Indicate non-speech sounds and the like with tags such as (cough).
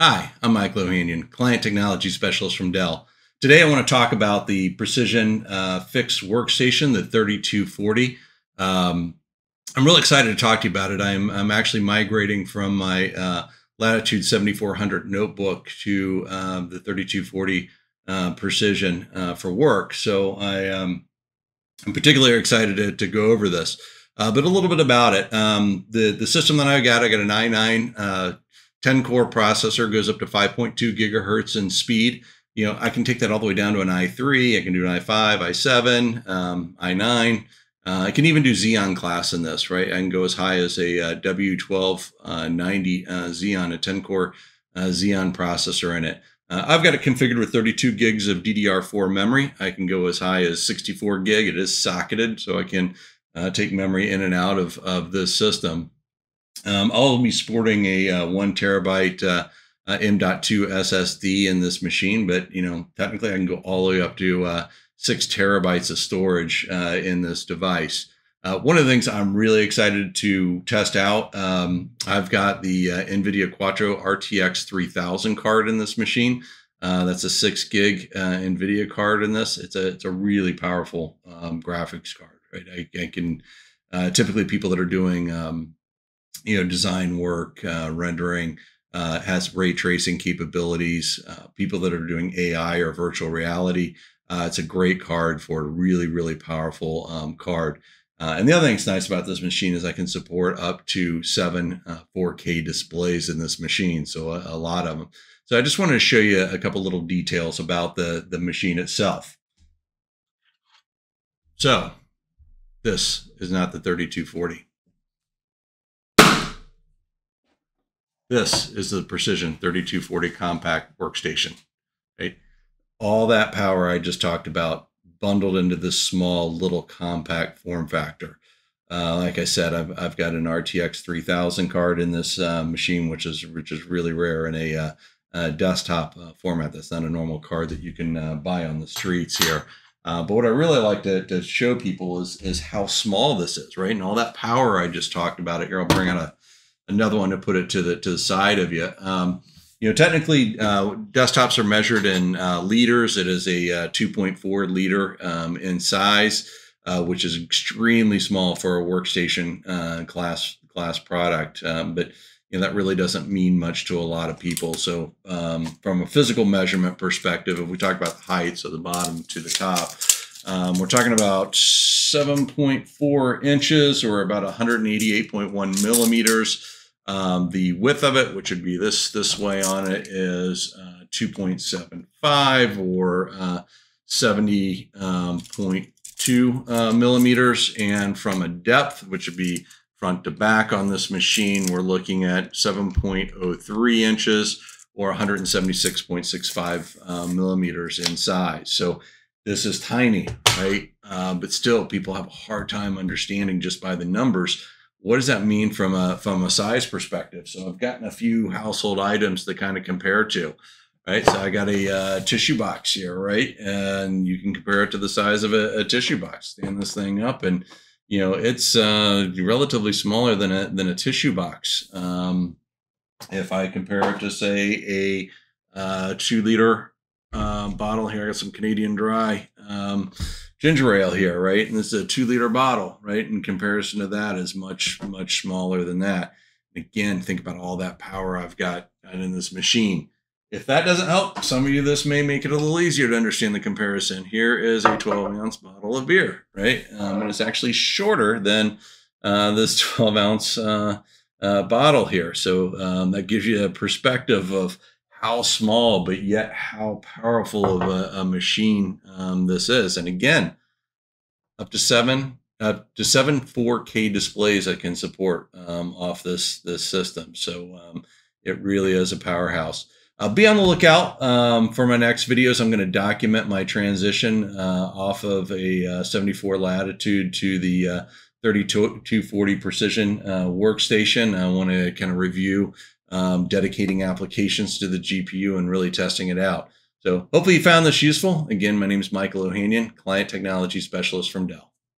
Hi, I'm Michael O'Hanian, Client Technology Specialist from Dell. Today I want to talk about the Precision uh, Fixed Workstation, the 3240. Um, I'm really excited to talk to you about it. I'm, I'm actually migrating from my uh, Latitude 7400 notebook to um, the 3240 uh, Precision uh, for work. So I, um, I'm particularly excited to, to go over this. Uh, but a little bit about it. Um, the the system that I got, I got a 99 10 core processor goes up to 5.2 gigahertz in speed. You know, I can take that all the way down to an i3. I can do an i5, i7, um, i9. Uh, I can even do Xeon class in this, right? I can go as high as a uh, W1290 uh, Xeon, a 10 core uh, Xeon processor in it. Uh, I've got it configured with 32 gigs of DDR4 memory. I can go as high as 64 gig. It is socketed, so I can uh, take memory in and out of, of this system. Um, I'll be sporting a uh, one terabyte uh, uh, M.2 SSD in this machine, but you know, technically I can go all the way up to uh, six terabytes of storage uh, in this device. Uh, one of the things I'm really excited to test out, um, I've got the NVIDIA Quadro RTX 3000 card in this machine. that's a six gig NVIDIA card in this. It's a it's a really powerful um, graphics card, right? I, I can typically people that are doing um, you know, design work, uh, rendering, uh, has ray tracing capabilities. Uh, people that are doing AI or virtual reality, uh, it's a great card for a really, really powerful um, card. Uh, and the other thing that's nice about this machine is I can support up to seven 4K uh, displays in this machine, so a, a lot of them. So I just wanted to show you a couple little details about the, the machine itself. So this is not the 3240. This is the Precision 3240 compact workstation. Right? All that power I just talked about bundled into this small little compact form factor. Uh, like I said, I've, I've got an RTX 3000 card in this uh, machine, which is which is really rare in a, uh, a desktop uh, format. That's not a normal card that you can uh, buy on the streets here. Uh, but what I really like to, to show people is is how small this is, right? And all that power I just talked about it. Here, I'll bring out a another one to put it to the to the side of you. Um, you know, technically, uh, desktops are measured in uh, liters. It is a uh, 2.4 liter um, in size, uh, which is extremely small for a workstation uh, class class product. Um, but you know that really doesn't mean much to a lot of people. So, um, from a physical measurement perspective, if we talk about the height, so the bottom to the top, um, we're talking about 7.4 inches or about 188.1 millimeters. Um, the width of it, which would be this this way on it, is uh, 2.75 or uh, 70.2 um, uh, millimeters. And from a depth, which would be front to back on this machine, we're looking at 7.03 inches or 176.65 uh, millimeters in size. So this is tiny, right? Uh, but still, people have a hard time understanding just by the numbers what does that mean from a from a size perspective? So I've gotten a few household items to kind of compare to, right? So I got a uh, tissue box here, right, and you can compare it to the size of a, a tissue box. Stand this thing up, and you know it's uh, relatively smaller than a than a tissue box. Um, if I compare it to say a uh, two liter uh, bottle here, I got some Canadian Dry. Um, ginger ale here, right? And this is a two liter bottle, right? In comparison to that is much, much smaller than that. Again, think about all that power I've got in this machine. If that doesn't help, some of you, this may make it a little easier to understand the comparison. Here is a 12 ounce bottle of beer, right? Um, and it's actually shorter than uh, this (laughs) 12 ounce uh, uh, bottle here. So um, that gives you a perspective of how small, but yet how powerful of a, a machine um, this is. And again, up to seven, up to seven 4K displays I can support um, off this this system. So um, it really is a powerhouse. Uh, be on the lookout um, for my next videos. I'm going to document my transition uh, off of a uh, 74 latitude to the uh, 3240 precision uh, workstation. I want to kind of review um, dedicating applications to the GPU and really testing it out. So hopefully you found this useful. Again, my name is Michael O'Hanian, Client Technology Specialist from Dell.